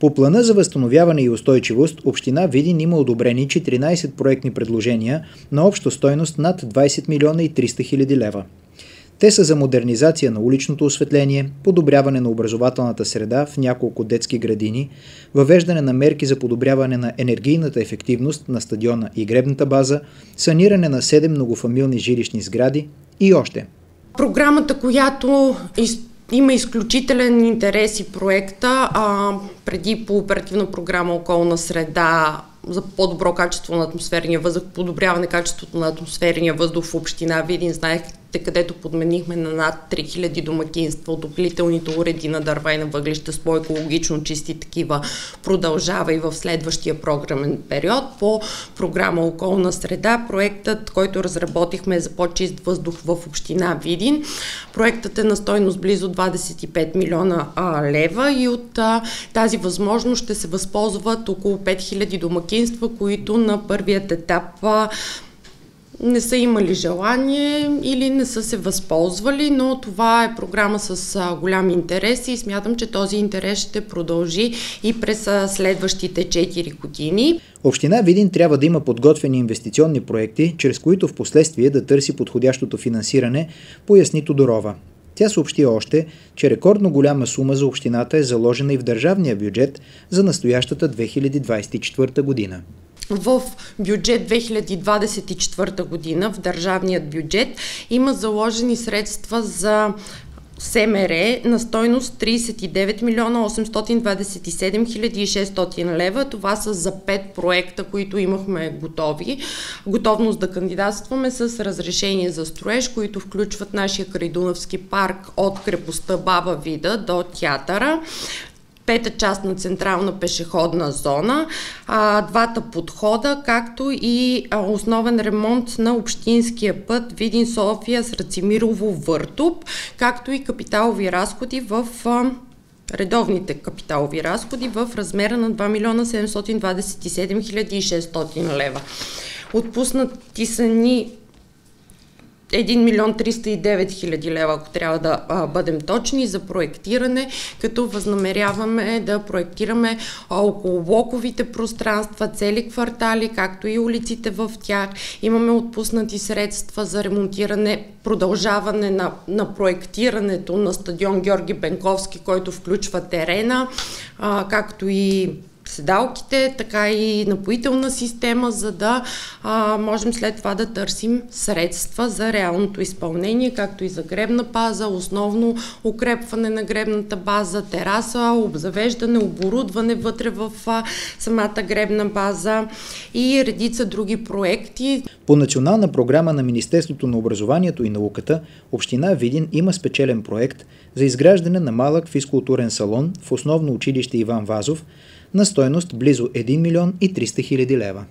По плана за възстановяване и устойчивост, Община Видин има одобрени 14 проектни предложения на обща стойност над 20 милиона и 300 хиляди лева. Те са за модернизация на уличното осветление, подобряване на образователната среда в няколко детски градини, въвеждане на мерки за подобряване на енергийната ефективност на стадиона и гребната база, саниране на 7 многофамилни жилищни сгради и още. Програмата, която има изключителен интерес и проекта. А, преди по оперативна програма Околна среда за по-добро качество на атмосферния въздух, подобряване качеството на атмосферния въздух в община Видин. Знаехте, където подменихме на над 3000 домакинства отоплителните уреди на дърва и на въглища с по-екологично чисти такива продължава и в следващия програмен период. По програма Околна среда, проектът, който разработихме за по-чист въздух в община Видин. Проектът е на стойност близо 25 милиона а, лева и от а, тази възможност ще се възползват около 5000 домакинства, които на първият етап а, не са имали желание или не са се възползвали, но това е програма с голям интерес и смятам, че този интерес ще продължи и през следващите 4 години. Община Видин трябва да има подготвени инвестиционни проекти, чрез които в последствие да търси подходящото финансиране, поясни Тодорова. Тя съобщи още, че рекордно голяма сума за общината е заложена и в държавния бюджет за настоящата 2024 година в бюджет 2024 година, в държавният бюджет, има заложени средства за СМР на стойност 39 милиона 827 хиляди 600 лева. Това са за 5 проекта, които имахме готови. Готовност да кандидатстваме с разрешение за строеж, които включват нашия Крайдунавски парк от крепостта Баба Вида до театъра пета част на централна пешеходна зона, а, двата подхода, както и а, основен ремонт на общинския път Видин София с Рацимирово Въртуп, както и капиталови разходи в а, редовните капиталови разходи в размера на 2 милиона 727 600 лева. Отпуснати са ни 1 милион 309 хиляди лева, ако трябва да а, бъдем точни, за проектиране, като възнамеряваме да проектираме около блоковите пространства, цели квартали, както и улиците в тях. Имаме отпуснати средства за ремонтиране, продължаване на, на проектирането на стадион Георги Бенковски, който включва терена, а, както и седалките, така и напоителна система, за да а, можем след това да търсим средства за реалното изпълнение, както и за гребна база, основно укрепване на гребната база, тераса, обзавеждане, оборудване вътре в а, самата гребна база и редица други проекти. По национална програма на Министерството на образованието и науката, Община Видин има спечелен проект за изграждане на малък физкултурен салон в основно училище Иван Вазов, на стойност близо 1 милион и 300 хиляди лева.